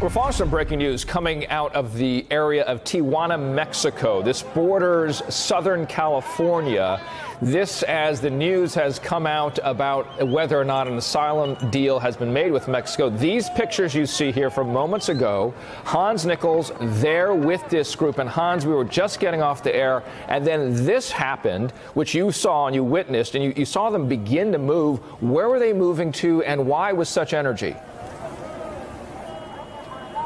We're following some breaking news coming out of the area of Tijuana, Mexico. This borders Southern California. This, as the news has come out about whether or not an asylum deal has been made with Mexico. These pictures you see here from moments ago, Hans Nichols there with this group. And Hans, we were just getting off the air, and then this happened, which you saw and you witnessed, and you, you saw them begin to move. Where were they moving to, and why with such energy?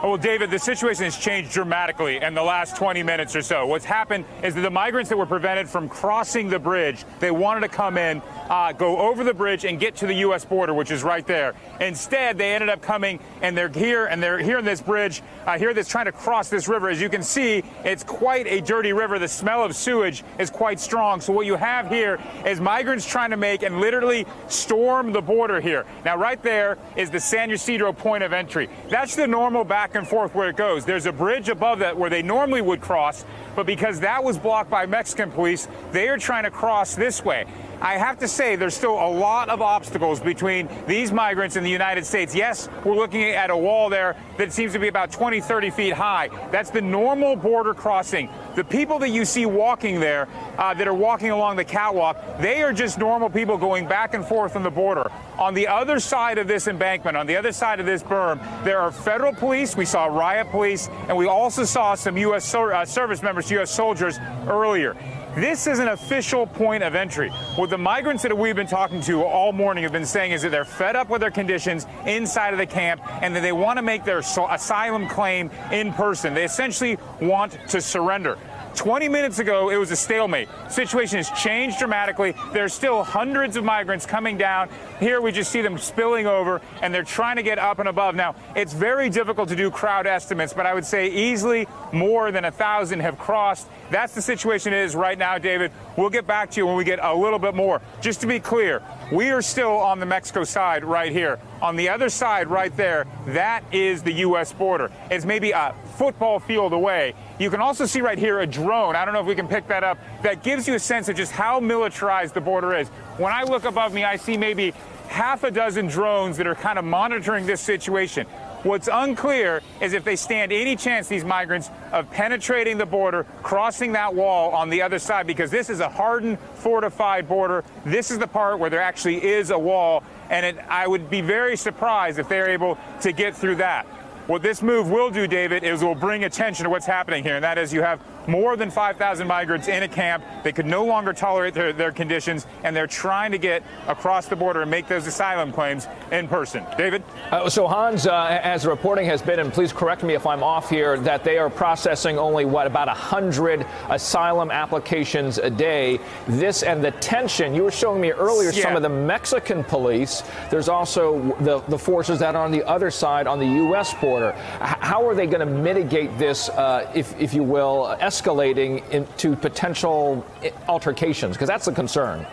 Well, David, the situation has changed dramatically in the last 20 minutes or so. What's happened is that the migrants that were prevented from crossing the bridge, they wanted to come in, uh, go over the bridge and get to the U.S. border, which is right there. Instead, they ended up coming and they're here and they're here in this bridge, uh, here that's trying to cross this river. As you can see, it's quite a dirty river. The smell of sewage is quite strong. So what you have here is migrants trying to make and literally storm the border here. Now, right there is the San Ysidro point of entry. That's the normal back back and forth where it goes. There's a bridge above that where they normally would cross, but because that was blocked by Mexican police, they are trying to cross this way. I have to say there's still a lot of obstacles between these migrants and the United States. Yes, we're looking at a wall there that seems to be about 20, 30 feet high. That's the normal border crossing. The people that you see walking there, uh, that are walking along the catwalk, they are just normal people going back and forth on the border. On the other side of this embankment, on the other side of this berm, there are federal police. We saw riot police, and we also saw some U.S. Uh, service members, U.S. soldiers earlier. This is an official point of entry. What the migrants that we've been talking to all morning have been saying is that they're fed up with their conditions inside of the camp and that they want to make their asylum claim in person. They essentially want to surrender. 20 minutes ago, it was a stalemate. Situation has changed dramatically. There's still hundreds of migrants coming down. Here we just see them spilling over, and they're trying to get up and above. Now, it's very difficult to do crowd estimates, but I would say easily more than a thousand have crossed. That's the situation it is right now, David. We'll get back to you when we get a little bit more. Just to be clear, we are still on the Mexico side right here. On the other side right there, that is the U.S. border. It's maybe a football field away. You can also see right here a drone. I don't know if we can pick that up. That gives you a sense of just how militarized the border is. When I look above me, I see maybe half a dozen drones that are kind of monitoring this situation. What's unclear is if they stand any chance, these migrants, of penetrating the border, crossing that wall on the other side, because this is a hardened, fortified border. This is the part where there actually is a wall, and it, I would be very surprised if they're able to get through that. What this move will do, David, is will bring attention to what's happening here, and that is you have more than 5,000 migrants in a camp. They could no longer tolerate their, their, conditions, and they're trying to get across the border and make those asylum claims in person. David? Uh, so, Hans, uh, as the reporting has been, and please correct me if I'm off here, that they are processing only, what, about 100 asylum applications a day. This and the tension, you were showing me earlier yeah. some of the Mexican police. There's also the, the forces that are on the other side on the U.S. border border. How are they going to mitigate this, uh, if, if you will, escalating into potential altercations? Because that's the concern.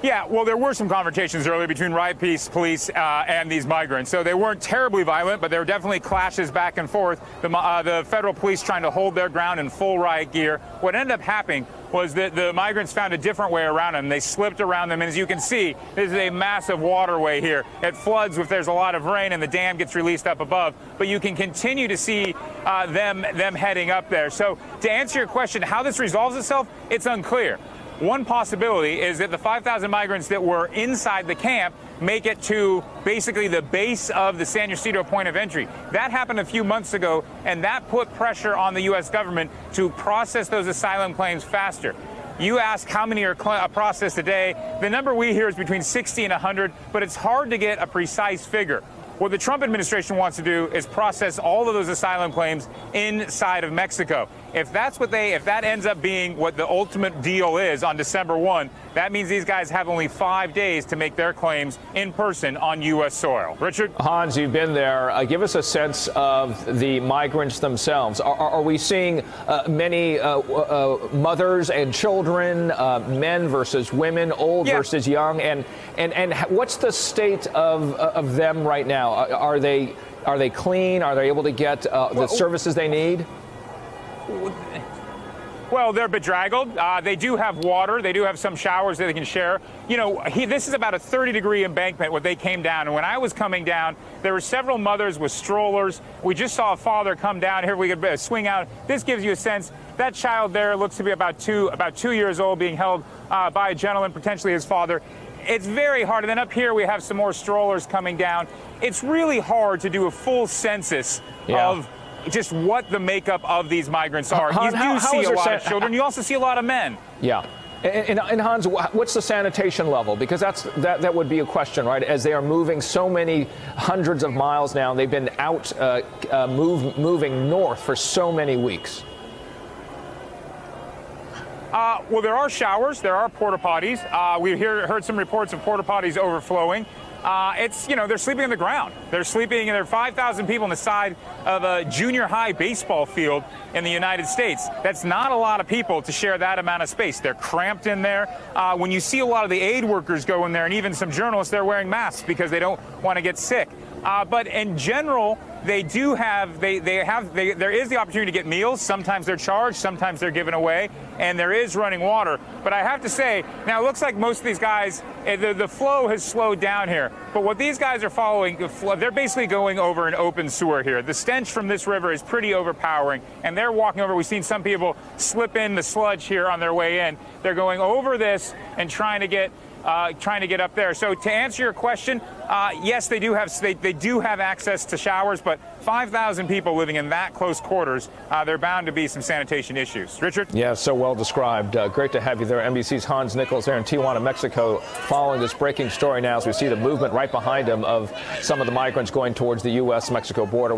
Yeah, well, there were some confrontations earlier between riot peace police uh, and these migrants. So they weren't terribly violent, but there were definitely clashes back and forth. The, uh, the federal police trying to hold their ground in full riot gear. What ended up happening was that the migrants found a different way around them. They slipped around them. And as you can see, this is a massive waterway here. It floods if there's a lot of rain and the dam gets released up above. But you can continue to see uh, them, them heading up there. So to answer your question, how this resolves itself, it's unclear. One possibility is that the 5,000 migrants that were inside the camp make it to basically the base of the San Ysidro point of entry. That happened a few months ago, and that put pressure on the U.S. government to process those asylum claims faster. You ask how many are uh, processed a day. The number we hear is between 60 and 100, but it's hard to get a precise figure. What the Trump administration wants to do is process all of those asylum claims inside of Mexico. If that's what they, if that ends up being what the ultimate deal is on December 1, that means these guys have only five days to make their claims in person on U.S. soil. Richard? Hans, you've been there. Uh, give us a sense of the migrants themselves. Are, are we seeing uh, many uh, uh mothers and children, uh, men versus women, old yeah. versus young? And, and, and what's the state of, of them right now? Are they, are they clean? Are they able to get uh, the well, services they need? Well, they're bedraggled. Uh, they do have water. They do have some showers that they can share. You know, he, this is about a 30 degree embankment where they came down. And when I was coming down, there were several mothers with strollers. We just saw a father come down here. We could uh, swing out. This gives you a sense. That child there looks to be about two, about two years old, being held uh, by a gentleman, potentially his father. It's very hard. And then up here we have some more strollers coming down. It's really hard to do a full census Yeah. of just what the makeup of these migrants are. How- you do how- how see is a lot san- of children. You also see a lot of men. Yeah. And, and, and Hans, what's the sanitation level? Because that's that, that would be a question, right? As they are moving so many hundreds of miles now, they've been out uh, uh, move, moving north for so many weeks. Well, there are showers. There are porta potties. Uh, we hear, heard some reports of porta potties overflowing. Uh, it's, you know, they're sleeping on the ground. They're sleeping, and there are 5,000 people on the side of a junior high baseball field in the United States. That's not a lot of people to share that amount of space. They're cramped in there. Uh, when you see a lot of the aid workers go in there, and even some journalists, they're wearing masks because they don't want to get sick. Uh, but in general, they do have they they have they, there is the opportunity to get meals. Sometimes they're charged, sometimes they're given away, and there is running water. But I have to say, now it looks like most of these guys, eh, the, the flow has slowed down here. But what these guys are following, they're basically going over an open sewer here. The stench from this river is pretty overpowering, and they're walking over. We've seen some people slip in the sludge here on their way in. They're going over this and trying to get uh, trying to get up there. So to answer your question, uh, yes, they do have they, they do have access to showers, but 5,000 people living in that close quarters, uh, there are bound to be some sanitation issues. Richard. Yeah, so well described. Uh, great to have you there. NBC's Hans Nichols there in Tijuana, Mexico, following this breaking story now as we see the movement right behind him of some of the migrants going towards the U.S. Mexico border.